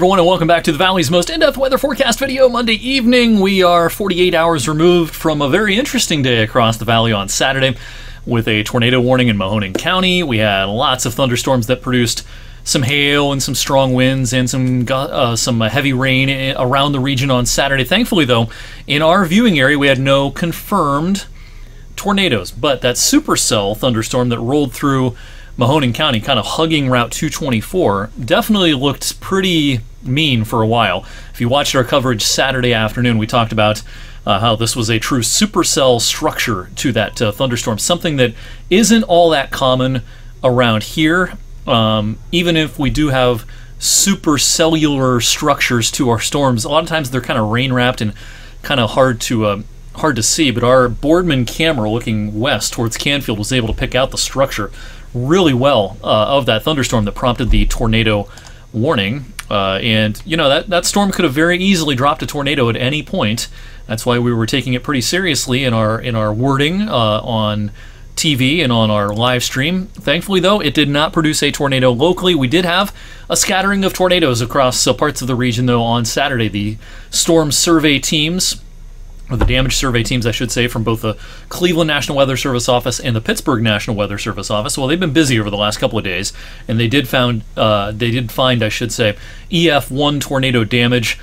everyone, and welcome back to the Valley's most in depth weather forecast video Monday evening. We are 48 hours removed from a very interesting day across the valley on Saturday with a tornado warning in Mahoning County. We had lots of thunderstorms that produced some hail and some strong winds and some uh, some heavy rain around the region on Saturday. Thankfully, though, in our viewing area, we had no confirmed tornadoes, but that supercell thunderstorm that rolled through Mahoning County, kind of hugging Route 224, definitely looked pretty mean for a while. If you watched our coverage Saturday afternoon, we talked about uh, how this was a true supercell structure to that uh, thunderstorm, something that isn't all that common around here. Um, even if we do have supercellular structures to our storms, a lot of times they're kind of rain wrapped and kind of hard to uh, hard to see. But our Boardman camera looking west towards Canfield was able to pick out the structure really well uh, of that thunderstorm that prompted the tornado warning. Uh, and you know that that storm could have very easily dropped a tornado at any point. That's why we were taking it pretty seriously in our in our wording uh, on TV and on our live stream. Thankfully, though, it did not produce a tornado locally. We did have a scattering of tornadoes across uh, parts of the region, though, on Saturday. The storm survey teams or the damage survey teams, I should say, from both the Cleveland National Weather Service office and the Pittsburgh National Weather Service office. Well, they've been busy over the last couple of days, and they did found uh, they did find, I should say, EF1 tornado damage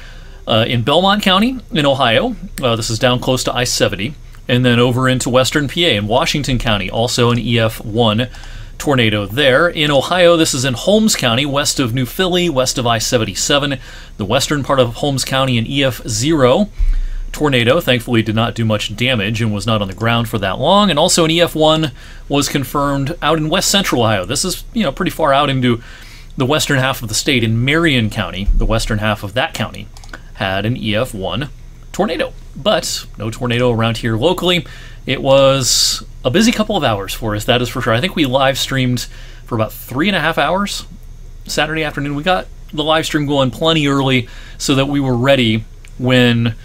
uh, in Belmont County in Ohio. Uh, this is down close to I-70, and then over into Western PA in Washington County, also an EF1 tornado there. In Ohio, this is in Holmes County, west of New Philly, west of I-77, the western part of Holmes County, an EF0 tornado. Thankfully, did not do much damage and was not on the ground for that long. And also, an EF1 was confirmed out in west central Ohio. This is, you know, pretty far out into the western half of the state in Marion County. The western half of that county had an EF1 tornado, but no tornado around here locally. It was a busy couple of hours for us, that is for sure. I think we live streamed for about three and a half hours Saturday afternoon. We got the live stream going plenty early so that we were ready when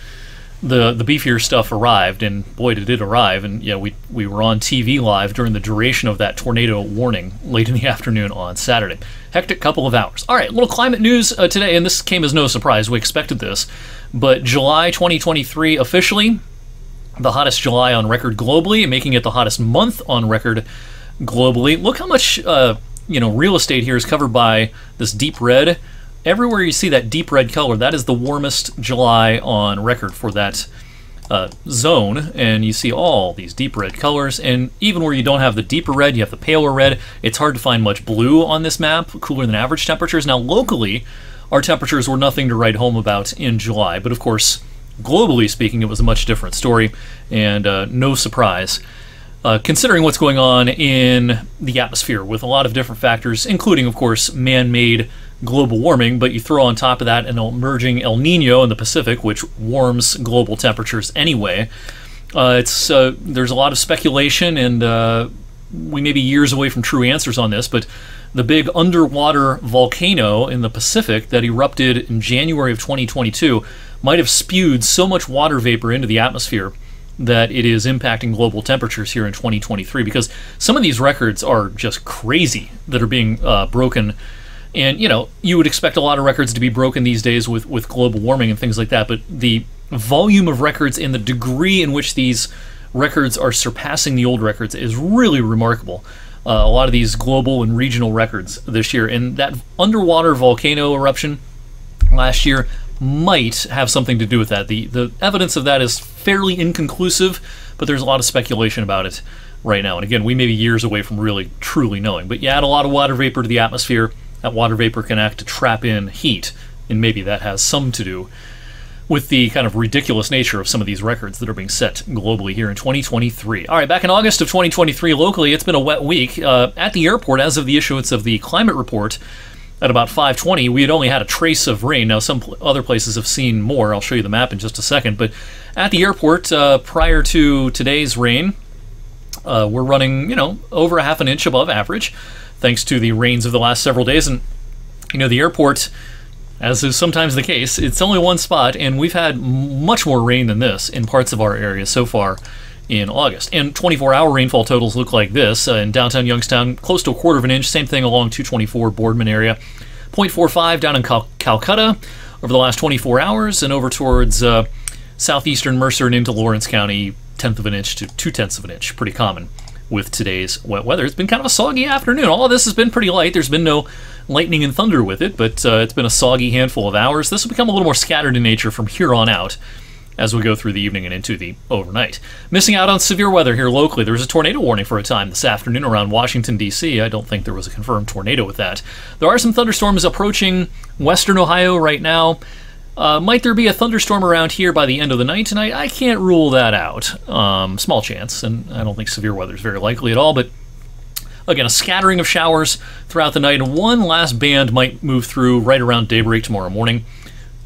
the the beefier stuff arrived, and boy, did it arrive! And yeah, we we were on TV live during the duration of that tornado warning late in the afternoon on Saturday. Hectic couple of hours. All right, little climate news uh, today, and this came as no surprise. We expected this, but July 2023 officially the hottest July on record globally, making it the hottest month on record globally. Look how much uh, you know real estate here is covered by this deep red everywhere you see that deep red color, that is the warmest July on record for that uh, zone. And you see all these deep red colors. And even where you don't have the deeper red, you have the paler red. It's hard to find much blue on this map, cooler than average temperatures. Now, locally, our temperatures were nothing to write home about in July. But of course, globally speaking, it was a much different story. And uh, no surprise. Uh, considering what's going on in the atmosphere with a lot of different factors, including, of course, man made global warming, but you throw on top of that an emerging El Nino in the Pacific, which warms global temperatures anyway. Uh, it's uh, there's a lot of speculation, and uh, we may be years away from true answers on this, but the big underwater volcano in the Pacific that erupted in January of 2022 might have spewed so much water vapor into the atmosphere that it is impacting global temperatures here in 2023 because some of these records are just crazy that are being uh, broken and you know, you would expect a lot of records to be broken these days with with global warming and things like that. But the volume of records and the degree in which these records are surpassing the old records is really remarkable. Uh, a lot of these global and regional records this year, and that underwater volcano eruption last year might have something to do with that. The the evidence of that is fairly inconclusive, but there's a lot of speculation about it right now. And again, we may be years away from really truly knowing. But you add a lot of water vapor to the atmosphere, that water vapor can act to trap in heat, and maybe that has some to do with the kind of ridiculous nature of some of these records that are being set globally here in 2023. All right, back in August of 2023, locally, it's been a wet week. Uh, at the airport, as of the issuance of the climate report, at about 5:20, we had only had a trace of rain. Now, some pl- other places have seen more. I'll show you the map in just a second. But at the airport, uh, prior to today's rain, uh, we're running, you know, over a half an inch above average thanks to the rains of the last several days. And, you know, the airport, as is sometimes the case, it's only one spot, and we've had much more rain than this in parts of our area so far in August. And 24 hour rainfall totals look like this uh, in downtown Youngstown, close to a quarter of an inch. Same thing along 224 Boardman area. 0.45 down in Cal- Calcutta over the last 24 hours, and over towards uh, southeastern Mercer and into Lawrence County, tenth of an inch to two tenths of an inch. Pretty common with today's wet weather. It's been kind of a soggy afternoon. All of this has been pretty light. There's been no lightning and thunder with it, but uh, it's been a soggy handful of hours. This will become a little more scattered in nature from here on out as we go through the evening and into the overnight. Missing out on severe weather here locally. There was a tornado warning for a time this afternoon around Washington, D.C. I don't think there was a confirmed tornado with that. There are some thunderstorms approaching western Ohio right now. Uh, might there be a thunderstorm around here by the end of the night tonight? I can't rule that out. Um, small chance, and I don't think severe weather is very likely at all, but again, a scattering of showers throughout the night, and one last band might move through right around daybreak tomorrow morning,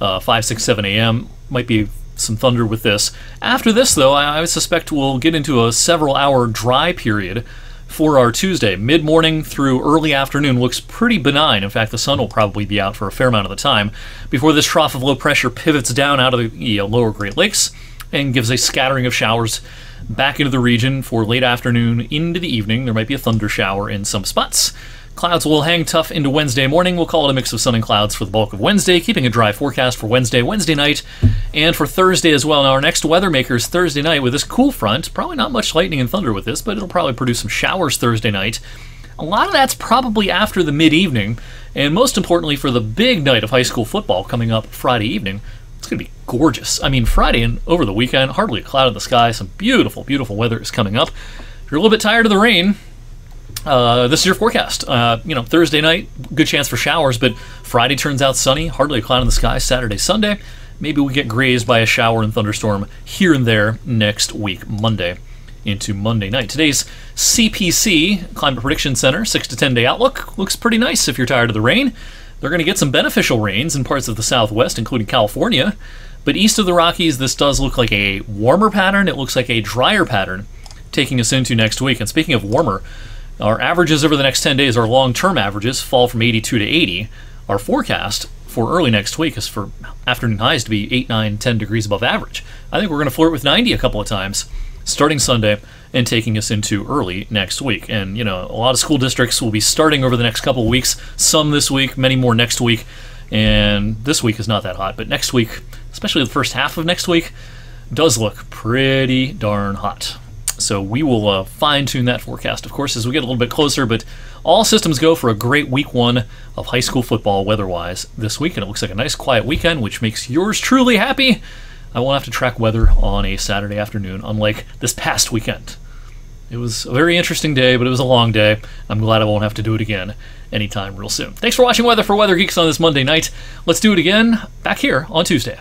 uh, 5, 6, 7 a.m. Might be some thunder with this. After this, though, I, I suspect we'll get into a several hour dry period for our Tuesday. Mid morning through early afternoon looks pretty benign. In fact, the sun will probably be out for a fair amount of the time before this trough of low pressure pivots down out of the uh, lower Great Lakes and gives a scattering of showers back into the region for late afternoon into the evening. There might be a thunder shower in some spots. Clouds will hang tough into Wednesday morning. We'll call it a mix of sun and clouds for the bulk of Wednesday, keeping a dry forecast for Wednesday, Wednesday night, and for Thursday as well. Now, our next weather makers Thursday night with this cool front. Probably not much lightning and thunder with this, but it'll probably produce some showers Thursday night. A lot of that's probably after the mid evening, and most importantly, for the big night of high school football coming up Friday evening. It's going to be gorgeous. I mean, Friday and over the weekend, hardly a cloud in the sky. Some beautiful, beautiful weather is coming up. If you're a little bit tired of the rain, uh, this is your forecast. Uh, you know, Thursday night, good chance for showers, but Friday turns out sunny, hardly a cloud in the sky. Saturday, Sunday, maybe we get grazed by a shower and thunderstorm here and there next week, Monday into Monday night. Today's CPC Climate Prediction Center 6 to 10 day outlook looks pretty nice if you're tired of the rain. They're going to get some beneficial rains in parts of the southwest, including California. But east of the Rockies, this does look like a warmer pattern. It looks like a drier pattern taking us into next week. And speaking of warmer, our averages over the next 10 days, our long term averages, fall from 82 to 80. Our forecast for early next week is for afternoon highs to be 8, 9, 10 degrees above average. I think we're going to flirt with 90 a couple of times starting Sunday and taking us into early next week. And, you know, a lot of school districts will be starting over the next couple of weeks, some this week, many more next week. And this week is not that hot, but next week, especially the first half of next week, does look pretty darn hot. So we will uh, fine tune that forecast, of course, as we get a little bit closer. But all systems go for a great week one of high school football weather wise this week. And it looks like a nice quiet weekend, which makes yours truly happy. I won't have to track weather on a Saturday afternoon, unlike this past weekend. It was a very interesting day, but it was a long day. I'm glad I won't have to do it again anytime real soon. Thanks for watching Weather for Weather Geeks on this Monday night. Let's do it again back here on Tuesday.